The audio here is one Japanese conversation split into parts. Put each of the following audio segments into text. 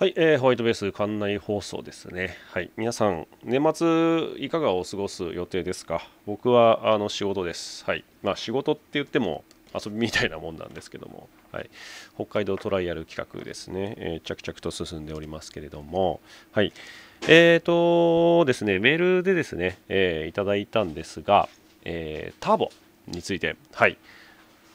はい、えー、ホワイトベース館内放送ですね。はい、皆さん、年末いかがお過ごす予定ですか？僕はあの仕事です。はい、まあ仕事って言っても遊びみたいなもんなんですけども、はい、北海道トライアル企画ですね、えー、着々と進んでおりますけれども、はい、えーとですね、メールでですね、えー、いただいたんですが、えー、ターボについて、はい、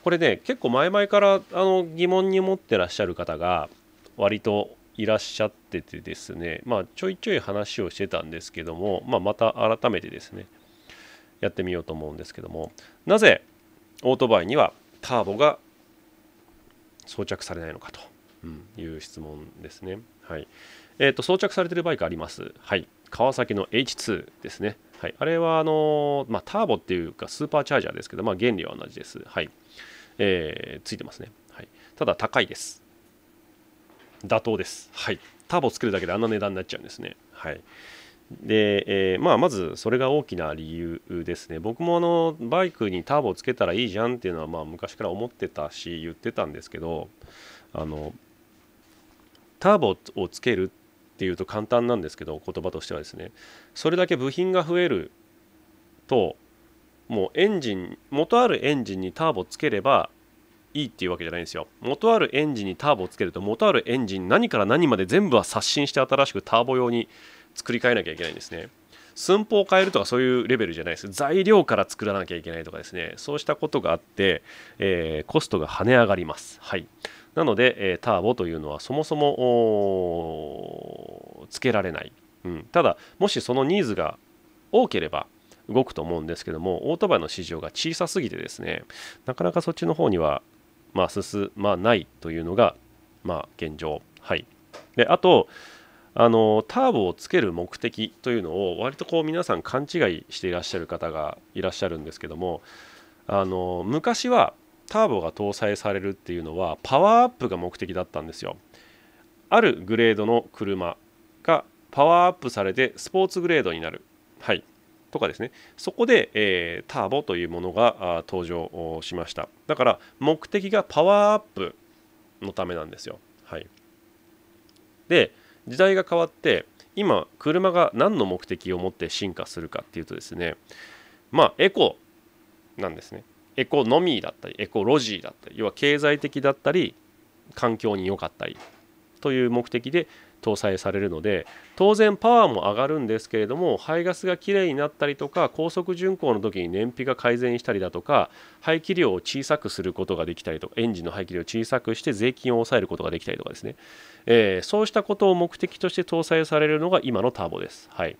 これね、結構前々からあの疑問に思ってらっしゃる方が割といらっしゃっててですね、まあ、ちょいちょい話をしてたんですけども、まあ、また改めてですねやってみようと思うんですけどもなぜオートバイにはターボが装着されないのかという質問ですね。はいえーと、装着されてるバイクあります。はい、川崎の H2 ですね。はい、あれはあのまあ、ターボっていうかスーパーチャージャーですけど、まあ、原理は同じです。はいえー、ついてますね。はい、ただ高いです。妥当です。はい。ターボつけるだけであんな値段になっちゃうんですね。はい。で、えー、まあ、まずそれが大きな理由ですね。僕もあのバイクにターボつけたらいいじゃんっていうのはまあ昔から思ってたし言ってたんですけどあのターボをつけるっていうと簡単なんですけど言葉としてはですねそれだけ部品が増えるともうエンジン元あるエンジンにターボつければいいっていうわけじゃないんですよ。元あるエンジンにターボをつけると元あるエンジン何から何まで全部は刷新して新しくターボ用に作り変えなきゃいけないんですね。寸法を変えるとかそういうレベルじゃないです。材料から作らなきゃいけないとかですね。そうしたことがあって、えー、コストが跳ね上がります。はい。なので、えー、ターボというのはそもそもつけられない、うん、ただもしそのニーズが多ければ動くと思うんですけどもオートバイの市場が小さすぎてですねなかなかそっちの方にはまあ、進まないというのが、まあ、現状。はい、であとあのターボをつける目的というのを割とこう皆さん勘違いしていらっしゃる方がいらっしゃるんですけどもあの昔はターボが搭載されるっていうのはパワーアップが目的だったんですよ。あるグレードの車がパワーアップされてスポーツグレードになる。はい。とかですね。そこで、えー、ターボというものが登場しました。だから目的がパワーアップのためなんですよ。はい。で時代が変わって今車が何の目的を持って進化するかっていうとですね。まあエコなんですね。エコノミーだったりエコロジーだったり要は経済的だったり環境に良かったりという目的で搭載されるので当然パワーも上がるんですけれども排ガスがきれいになったりとか高速巡航の時に燃費が改善したりだとか排気量を小さくすることができたりとかエンジンの排気量を小さくして税金を抑えることができたりとかですね、えー、そうしたことを目的として搭載されるのが今のターボです。はい、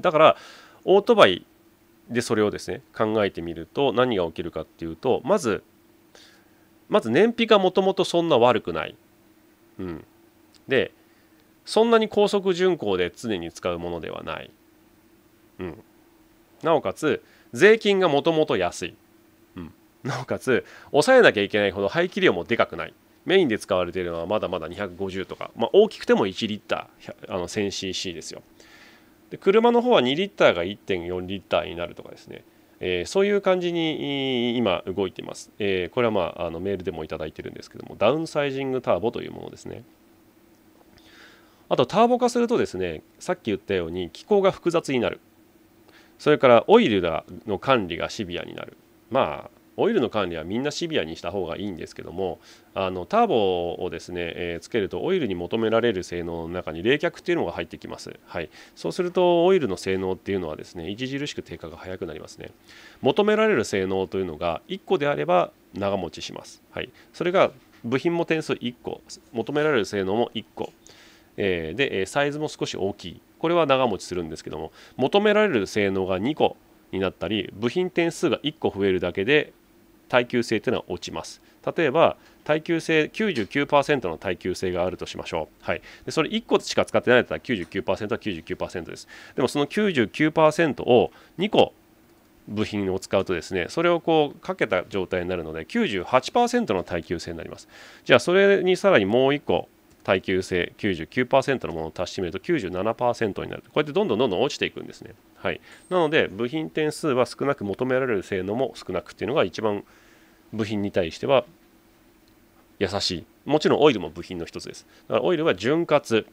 だからオートバイでそれをですね考えてみると何が起きるかっていうとまずまず燃費がもともとそんな悪くない。うん、でそんなに高速巡航で常に使うものではない、うん、なおかつ税金がもともと安い、うん、なおかつ抑えなきゃいけないほど排気量もでかくない。メインで使われているのはまだまだ250とか、まあ、大きくても1リッターあの 1000cc ですよ。で車の方は2リッターが1.4リッターになるとかですね。えー、そういう感じに今動いています、えー、これはまああのメールでも頂いてるんですけどもダウンサイジングターボというものですね。あとターボ化するとですねさっき言ったように気候が複雑になる。それからオイルの管理がシビアになる。まあオイルの管理はみんなシビアにした方がいいんですけどもあのターボをですね、えー、つけるとオイルに求められる性能の中に冷却っていうのが入ってきます、はい、そうするとオイルの性能っていうのはですね著しく低下が早くなりますね。求められる性能というのが1個であれば長持ちします、はい、それが部品も点数1個。求められる性能も1個。えー、でサイズも少し大きい。これは長持ちするんですけども求められる性能が2個になったり部品点数が1個増えるだけで耐久性というのは落ちます。例えば耐久性99%の耐久性があるとしましょう、はい、でそれ1個しか使ってないんだったら99%は99%です。でもその99%を2個部品を使うとですねそれをこうかけた状態になるので98%の耐久性になります。じゃあそれにさらにもう1個耐久性99%のものを足してみると97%になる。こうやってどんどんどんどん落ちていくんですね、はい、なので部品点数は少なく求められる性能も少なくっていうのが一番部品に対しては優しい。もちろんオイルも部品の一つです。だからオイルは潤滑。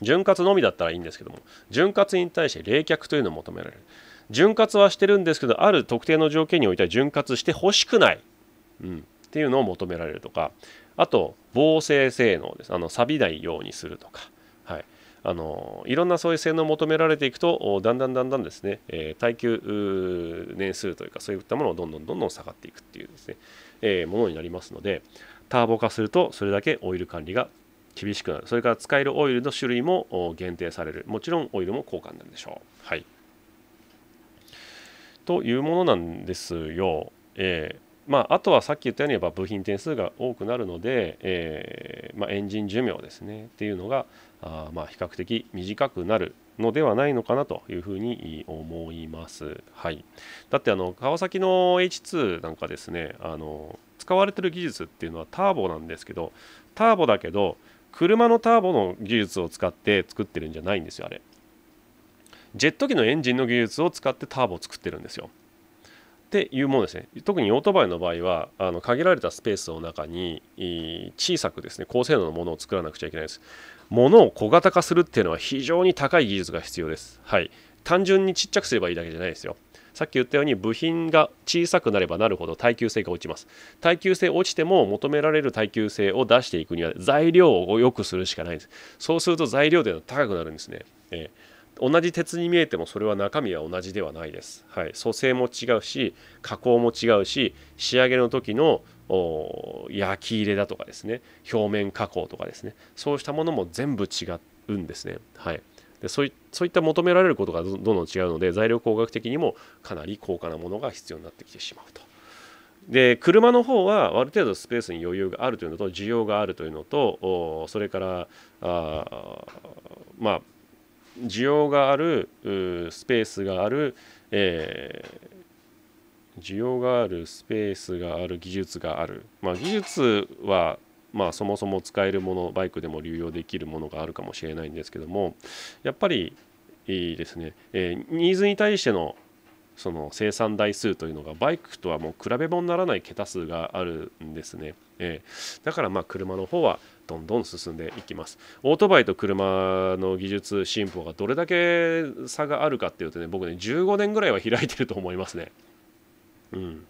潤滑のみだったらいいんですけども潤滑に対して冷却というのを求められる。潤滑はしてるんですけどある特定の条件においては潤滑してほしくない、うん、っていうのを求められるとか。あと防水性能です。あの錆びないようにするとか、はい、あのいろんなそういう性能を求められていくとだんだんだんだんですね、えー、耐久年数というかそういったものをどんどんどんどん下がっていくっていうですね、えー、ものになりますのでターボ化するとそれだけオイル管理が厳しくなる。それから使えるオイルの種類も限定される。もちろんオイルも高価なんでしょう。はい。というものなんですよ、えーまあ、あとはさっき言ったようにやっぱ部品点数が多くなるので、えーまあ、エンジン寿命ですねっていうのがあまあ比較的短くなるのではないのかなというふうに思います。はい、だってあの川崎の H2 なんかですねあの使われてる技術っていうのはターボなんですけどターボだけど車のターボの技術を使って作ってるんじゃないんですよあれ。ジェット機のエンジンの技術を使ってターボを作ってるんですよ。っていうものですね。特にオートバイの場合はあの限られたスペースの中に小さくですね高性能のものを作らなくちゃいけないです。物を小型化するっていうのは非常に高い技術が必要です。はい。単純にちっちゃくすればいいだけじゃないですよ。さっき言ったように部品が小さくなればなるほど耐久性が落ちます。耐久性落ちても求められる耐久性を出していくには材料を良くするしかないです。そうすると材料では高くなるんですね、えー。同じ鉄に見えてもそれは中身は同じではないです。はい、組成も違うし加工も違うし仕上げの時の焼き入れだとかですね表面加工とかですねそうしたものも全部違うんですね。はい、でそういった求められることがどんどん違うので材料工学的にもかなり高価なものが必要になってきてしまうと。で車の方はある程度スペースに余裕があるというのと需要があるというのとそれからあまあ需要があるスペースがある、えー、需要があるスペースがある技術がある、まあ、技術はまあそもそも使えるものバイクでも流用できるものがあるかもしれないんですけどもやっぱりいいですね、えー、ニーズに対してのその生産台数というのがバイクとはもう比べ物にならない桁数があるんですね、えー、だからまあ車の方はどんどん進んでいきます。オートバイと車の技術進歩がどれだけ差があるかっていうとね僕ね15年ぐらいは開いてると思いますね。うん。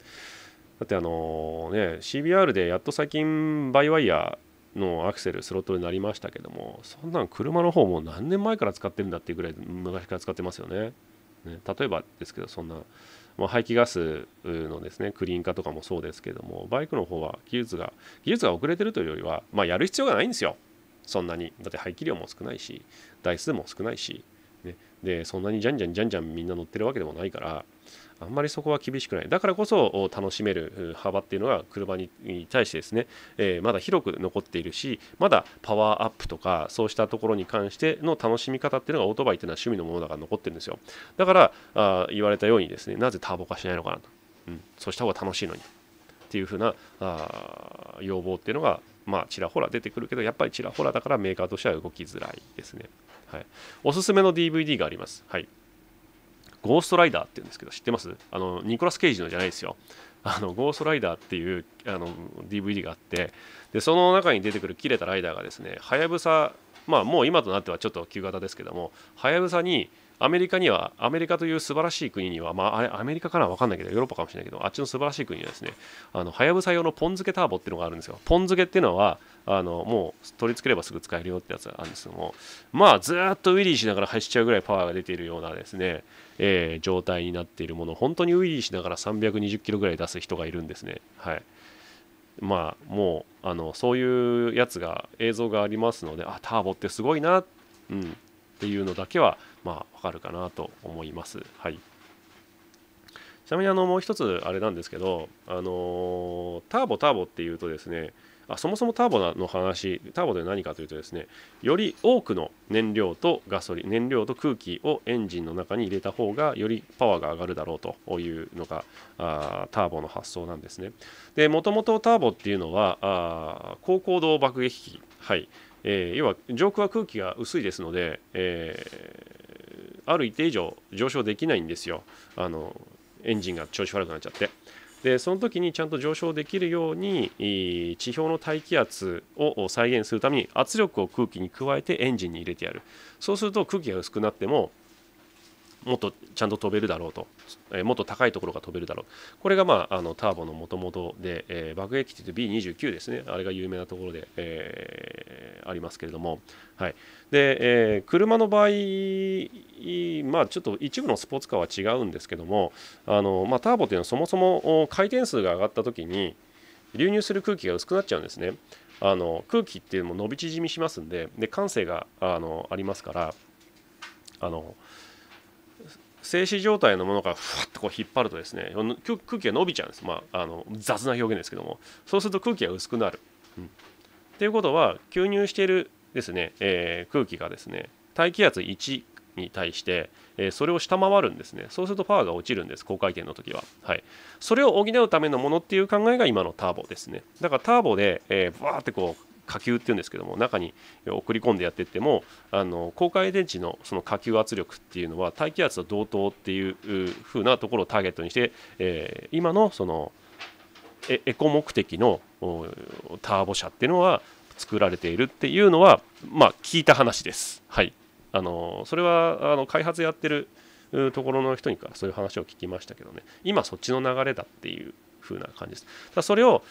だってあのね CBR でやっと最近バイワイヤーのアクセルスロットになりましたけどもそんなん車の方も何年前から使ってるんだっていうぐらい昔から使ってますよね。ね。例えばですけどそんなまあ、排気ガスのですねクリーン化とかもそうですけどもバイクの方は技術が技術が遅れてるというよりは、まあ、やる必要がないんですよ。そんなに。だって排気量も少ないし台数も少ないし、でそんなにじゃんじゃんじゃんじゃんみんな乗ってるわけでもないからあんまりそこは厳しくない。だからこそ楽しめる幅っていうのが車に対してですね、えー、まだ広く残っているしまだパワーアップとかそうしたところに関しての楽しみ方っていうのがオートバイっていうのは趣味のものだから残ってるんですよ。だからあ言われたようにですねなぜターボ化しないのかなと、うん、そうした方が楽しいのに。っていうふうなあ要望っていうのがまあちらほら出てくるけどやっぱりちらほらだからメーカーとしては動きづらいですね、はい、おすすめの DVD があります。はい。ゴーストライダーっていうんですけど知ってます？あのニコラス・ケイジのじゃないですよ。あのゴーストライダーっていうあの DVD があってでその中に出てくるキレたライダーがですねはやぶさまあもう今となってはちょっと旧型ですけどもはやぶさにアメリカにはアメリカという素晴らしい国にはまああれアメリカかな？分かんないけどヨーロッパかもしれないけどあっちの素晴らしい国にはですねあのはやぶさ用のポン付けターボっていうのがあるんですよ。ポン付けっていうのはあのもう取り付ければすぐ使えるよってやつがあるんですけどもまあずっとウィリーしながら走っちゃうぐらいパワーが出ているようなですね、えー、状態になっているもの本当にウィリーしながら320キロぐらい出す人がいるんですねはいまあもうあのそういうやつが映像がありますのであターボってすごいな、うん、っていうのだけはまあわかるかなと思います。はい。ちなみにあのもう一つあれなんですけど、あのターボターボっていうとですね、あそもそもターボの話、ターボで何かというとですね、より多くの燃料とガソリン、燃料と空気をエンジンの中に入れた方がよりパワーが上がるだろうというのがあターボの発想なんですね。で、もともとターボっていうのはあ高高度爆撃機、はい、えー、要は上空は空気が薄いですので、えー、ある一定以上上昇できないんですよ。あのエンジンが調子悪くなっちゃって。でその時にちゃんと上昇できるように地表の大気圧を再現するために圧力を空気に加えてエンジンに入れてやる。そうすると空気が薄くなってももっとちゃんと飛べるだろうと、えー、もっと高いところが飛べるだろう。これが、まあ、あのターボのもともとで、えー、爆撃機というと B29 ですね。あれが有名なところで、えー、ありますけれども、はい。でえ、車の場合、まあ、ちょっと一部のスポーツカーは違うんですけどもあの、まあ、ターボというのはそもそも回転数が上がった時に流入する空気が薄くなっちゃうんですね。あの空気っていうのも伸び縮みしますんでで感性があのありますからあの静止状態のものがふわっとこう引っ張るとですね空気が伸びちゃうんです、まあ、あの雑な表現ですけども。そうすると空気が薄くなる。うん、っていうことは吸入しているですね、えー、空気がですね大気圧1に対して、えー、それを下回るんですね。そうするとパワーが落ちるんです。高回転の時は、はい、それを補うためのものっていう考えが今のターボですね。だからターボで、えー、バーってこう火球っていうんですけども中に送り込んでやっていってもあの高回電池のその火球圧力っていうのは大気圧と同等っていう風なところをターゲットにして、えー、今のそのエコ目的のターボ車っていうのは作られているっていうのはまあ聞いた話です。はい、あのそれはあの開発やってるところの人にかそういう話を聞きましたけどね今そっちの流れだっていう風な感じです。だそれを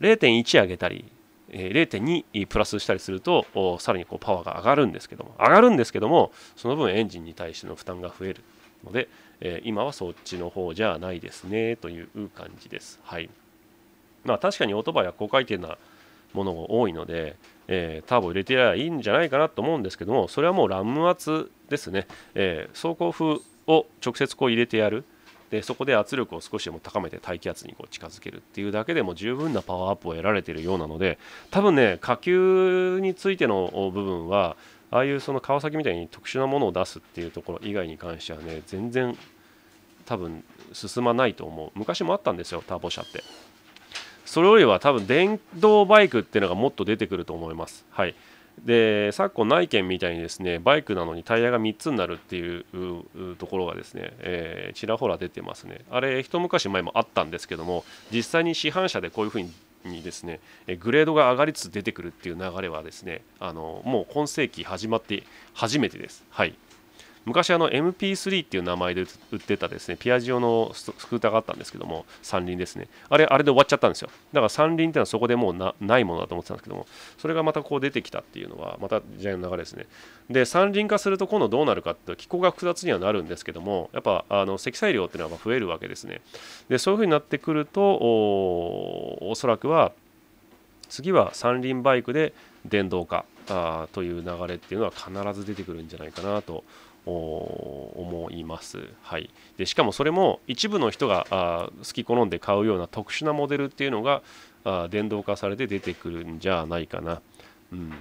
0.1上げたり0.2プラスしたりするとさらにこうパワーが上がるんですけども上がるんですけどもその分エンジンに対しての負担が増えるので、え今はそっちの方じゃないですねという感じです。はい。まあ、確かにオートバイは高回転なものが多いので、えー、ターボ入れてやればいいんじゃないかなと思うんですけどもそれはもうラム圧ですね、えー、走行風を直接こう入れてやる。でそこで圧力を少しでも高めて大気圧にこう近づけるっていうだけでも十分なパワーアップを得られているようなので多分ね火球についての部分はああいうその川崎みたいに特殊なものを出すっていうところ以外に関してはね全然多分進まないと思う。昔もあったんですよターボ車って。それよりは多分電動バイクっていうのがもっと出てくると思います。はい。で昨今内見みたいにですねバイクなのにタイヤが3つになるっていうところがですね、えー、ちらほら出てますねあれ一昔前もあったんですけども実際に市販車でこういうふうにですねグレードが上がりつつ出てくるっていう流れはですねあのもう今世紀始まって初めてです。はい昔あの MP3 っていう名前で売ってたですねピアジオのスクーターがあったんですけども三輪ですね。あれあれで終わっちゃったんですよ。だから三輪っていうのはそこでもうないものだと思ってたんですけどもそれがまたこう出てきたっていうのはまた時代の流れですね。で三輪化すると今度どうなるかって気候が複雑にはなるんですけどもやっぱあの積載量っていうのは増えるわけですね。でそういうふうになってくるとおおそらくは次は三輪バイクで電動化あという流れっていうのは必ず出てくるんじゃないかなと思います、はい、でしかもそれも一部の人があ好き好んで買うような特殊なモデルっていうのがあ電動化されて出てくるんじゃないかな、うん、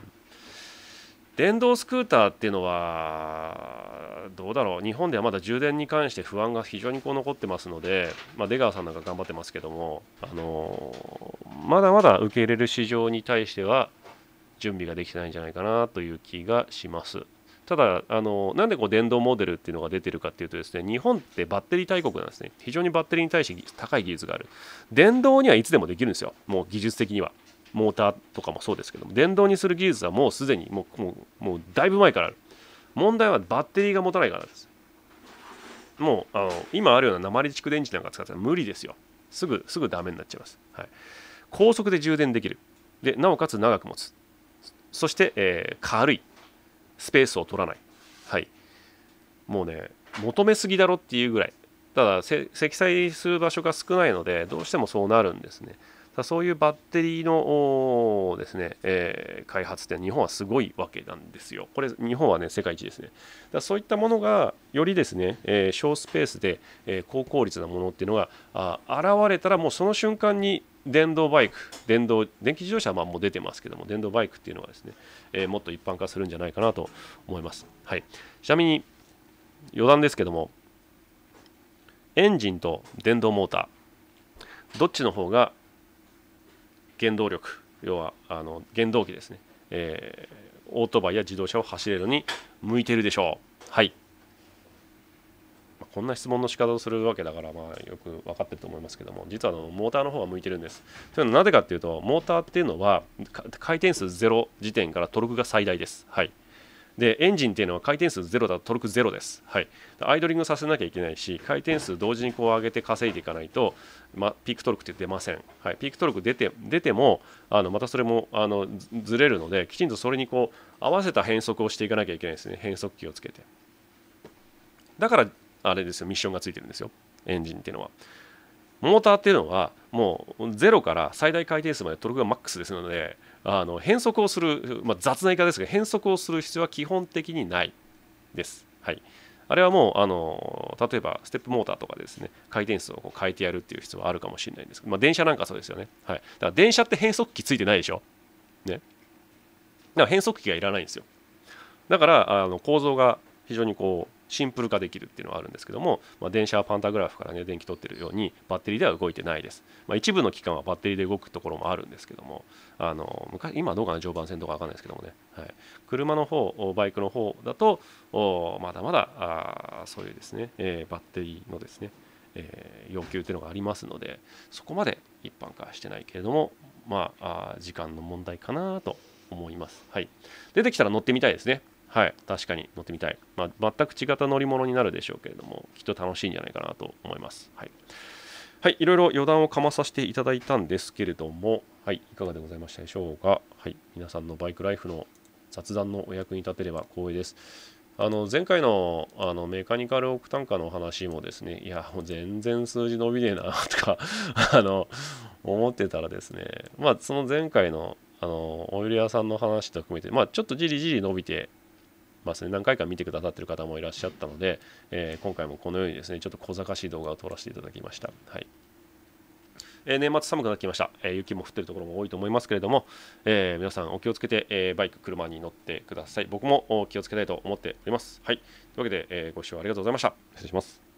電動スクーターっていうのはどうだろう。日本ではまだ充電に関して不安が非常にこう残ってますので、まあ、出川さんなんか頑張ってますけども、あのー、まだまだ受け入れる市場に対しては準備ができてないんじゃないかなという気がします。ただあのなんでこう電動モデルっていうのが出てるかっていうとですね日本ってバッテリー大国なんですね。非常にバッテリーに対して高い技術がある。電動にはいつでもできるんですよ。もう技術的には。モーターとかもそうですけども。電動にする技術はもうすでにもうもうもうだいぶ前からある。問題はバッテリーが持たないからです。もうあの今あるような鉛蓄電池なんか使ったら無理ですよ。すぐすぐダメになっちゃいます、はい、高速で充電できる。でなおかつ長く持つ。そして、えー、軽い。スペースを取らない。はい。もうね、求めすぎだろっていうぐらい。ただ、積載する場所が少ないので、どうしてもそうなるんですねだ。そういうバッテリーのですね、えー、開発って日本はすごいわけなんですよ。これ日本はね世界一ですね。だそういったものがよりですね、えー、小スペースで、えー、高効率なものっていうのがあ現れたらもうその瞬間に電動バイク電動電気自動車はもう出てますけども電動バイクっていうのがですね、えー、もっと一般化するんじゃないかなと思います。はい、ちなみに余談ですけどもエンジンと電動モーターどっちの方が原動力要はあの原動機ですね、えー、オートバイや自動車を走れるのに向いてるでしょう。はい。こんな質問の仕方をするわけだからまあよく分かってると思いますけども実はあのモーターの方が向いてるんです。というのはなぜかっていうとモーターっていうのは回転数0時点からトルクが最大です。はい。でエンジンっていうのは回転数0だとトルク0です、はい、アイドリングさせなきゃいけないし回転数同時にこう上げて稼いでいかないと、まピークトルクって出ません、はい、ピークトルク出て出てもあのまたそれもあのずれるのできちんとそれにこう合わせた変速をしていかなきゃいけないですね。変速機をつけて。だからあれですよミッションがついてるんですよエンジンっていうのはモーターっていうのはもう0から最大回転数までトルクがマックスですのであの変速をする、まあ、雑な言い方ですが変速をする必要は基本的にないです。はい、あれはもうあの例えばステップモーターとかですね回転数をこう変えてやるっていう必要はあるかもしれないんですけど、まあ、電車なんかそうですよね。はい、だから電車って変速機ついてないでしょ。ね。だから変速機がいらないんですよ。だからあの構造が非常にこうシンプル化できるっていうのはあるんですけども、まあ、電車はパンタグラフからね電気取ってるようにバッテリーでは動いてないです、まあ、一部の機関はバッテリーで動くところもあるんですけどもあの昔今どうかな常磐線とか分かんないですけどもね、はい、車の方バイクの方だとまだまだあそういうですね、えー、バッテリーのですね、えー、要求っていうのがありますのでそこまで一般化してないけれどもまあ時間の問題かなと思います。はい、出てきたら乗ってみたいですね。はい確かに乗ってみたい、まあ、全く違った乗り物になるでしょうけれどもきっと楽しいんじゃないかなと思いますはいはい、いろいろ余談をかまさせていただいたんですけれども、はい、いかがでございましたでしょうか？はい、皆さんのバイクライフの雑談のお役に立てれば光栄です。あの前回のあのメカニカルオクタンカの話もですね、いや、もう全然数字伸びねえな とかあの思ってたらですね、まあ、その前回のあのオイル屋さんの話と含めて、まあ、ちょっとじりじり伸びてますね、何回か見てくださってる方もいらっしゃったので、えー、今回もこのようにですね、ちょっと小賢しい動画を撮らせていただきました。はいえー、年末寒くなってきました、えー、雪も降ってるところも多いと思いますけれども、えー、皆さんお気をつけて、えバイク、車に乗ってください。僕も気をつけたいと思っております。はい。というわけで、えご視聴ありがとうございました。失礼します。